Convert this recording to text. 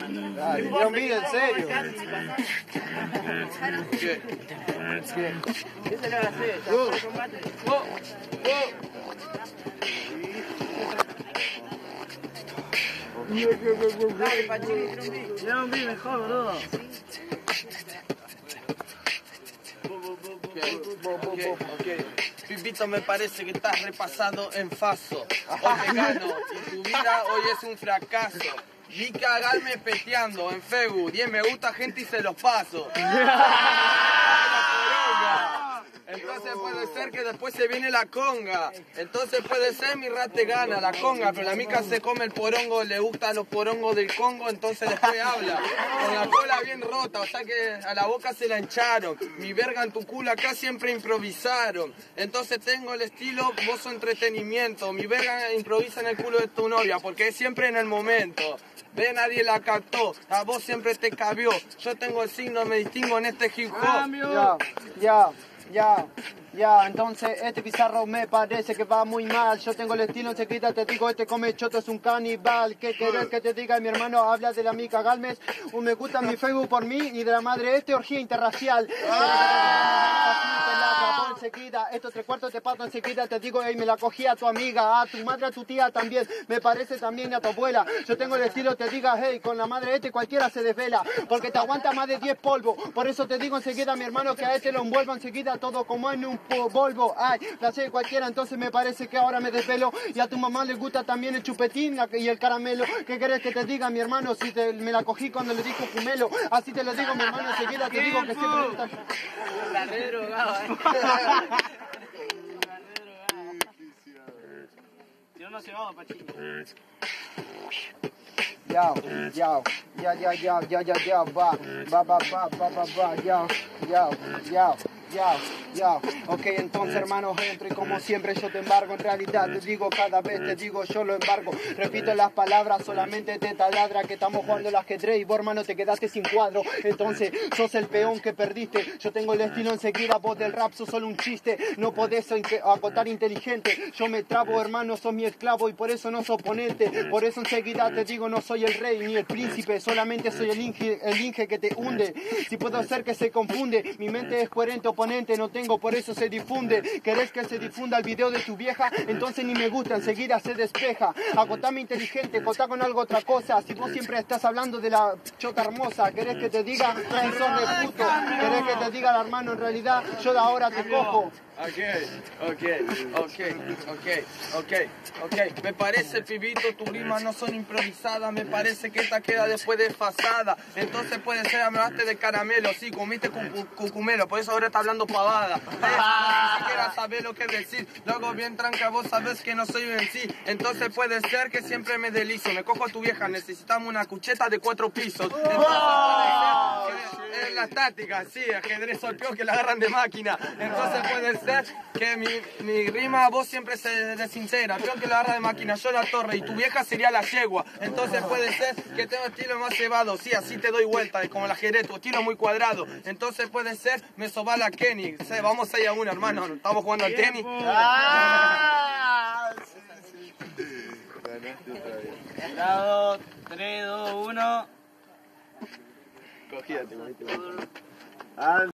Dale, no olvide, en serio. León B mejor, boludo. Ok, ok. Pipito, me parece que estás repasado en faso. Hoy te gano y tu vida hoy es un fracaso. Vi cagarme peteando en Facebook. 10 me gusta gente y se los paso. Puede ser que después se viene la conga. Entonces puede ser mi rate gana la conga, pero la mica se come el porongo, le gustan los porongos del Congo, entonces después habla. Con la cola bien rota, o sea que a la boca se la hincharon. Mi verga en tu culo acá siempre improvisaron. Entonces tengo el estilo bozo entretenimiento. Mi verga improvisa en el culo de tu novia, porque es siempre en el momento. Ve, nadie la captó, a vos siempre te cabió. Yo tengo el signo, me distingo en este hip hop. Ya, ya, ya, ya. Entonces, este pizarro me parece que va muy mal. Yo tengo el estilo enseguida, te digo, este come es un canibal. ¿Qué querés que te diga? Mi hermano habla de la mica Galmes. Un me gusta mi Facebook por mí y de la madre este orgía interracial. Enseguida, estos tres cuartos de pato enseguida te digo, ey, me la cogí a tu amiga, a tu madre, a tu tía también, me parece también a tu abuela. Yo tengo el estilo, te diga, hey, con la madre este cualquiera se desvela, porque te aguanta más de 10 polvos. Por eso te digo enseguida, mi hermano, que a este lo envuelvo enseguida todo como en un po- Volvo. Ay, la sé de cualquiera, entonces me parece que ahora me desvelo. Y a tu mamá le gusta también el chupetín y el caramelo. ¿Qué querés que te diga, mi hermano, si te- me la cogí cuando le dijo pumelo? Así te lo digo, mi hermano, enseguida te digo que siempre me Si no, se va, Pachino. Yao, yao, ya, ya, ya, ya, ya, ya, va, va, va, va, va, va, va, yao, yao, yao, yao. Ok, entonces hermanos, entro y como siempre yo te embargo. En realidad te digo cada vez, te digo yo lo embargo. Repito las palabras, solamente te taladra que estamos jugando el ajedrez y vos hermano te quedaste sin cuadro. Entonces sos el peón que perdiste. Yo tengo el estilo enseguida, vos del rap sos solo un chiste. No podés acotar inteligente. Yo me trabo, hermano, sos mi esclavo y por eso no sos oponente. Por eso enseguida te digo, no soy el rey ni el príncipe, solamente soy el inge, el inge que te hunde. Si puedo ser que se confunde, mi mente es coherente, no tengo, por eso se difunde. ¿Querés que se difunda el video de tu vieja? Entonces ni me gusta, enseguida se despeja. Acotame inteligente, acotá con algo otra cosa. Si vos siempre estás hablando de la chota hermosa, ¿querés que te diga sos de puto? ¿Querés que te diga, hermano, en realidad yo de ahora te cojo? Ok, ok, ok, ok, ok, ok. Me parece, pibito, tus rimas no son improvisadas. Me parece que esta queda después desfasada. Entonces puede ser, hablaste de caramelo, sí, comiste cu- cucumelo, por eso ahora está hablando pavada. ¿Ves? Ni siquiera sabes lo que decir. Lo hago bien tranca, vos sabes que no soy en sí. Entonces puede ser que siempre me delizo. Me cojo a tu vieja, necesitamos una cucheta de cuatro pisos. Entonces puede ser es la táctica, sí, ajedrez solpeó que la agarran de máquina. Entonces puede ser que mi, mi rima a vos siempre se desincera. Peor que la agarra de máquina, yo la torre y tu vieja sería la yegua. Entonces puede ser que tengo estilo más cebado, sí, así te doy vuelta, como la ajedrez, tu estilo muy cuadrado. Entonces puede ser, me soba la Kenny. Sí, vamos 6 a 1, hermano, estamos jugando al tenis. Ganaste otra vez. Lado, 3, 2, 1. Corria de muito. Ah,